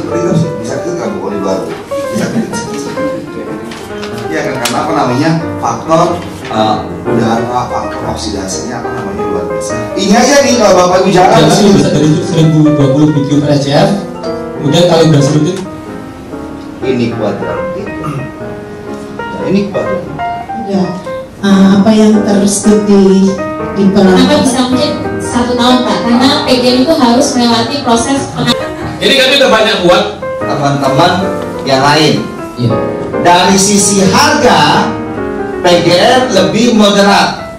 seperti itu bisa itu nggak bu oli baru? Bisa ya kan karena apa namanya? Faktor uh, udara faktor oksidasinya apa namanya? Luar biasa. Ini aja nih kalau bapak ibu jalan Jangan sih bisa dari 1020 BQ per SCF kemudian kalibrasi rutin ini kuadrat. Itu nah, ini kuadrat. Ya, uh, apa yang terstudi di Kenapa perawatan bisa mungkin satu tahun Pak? Karena PGN itu harus melewati proses pengadaan. Jadi kami udah banyak buat. Teman-teman yang lain. Iya. Dari sisi harga PGR lebih moderat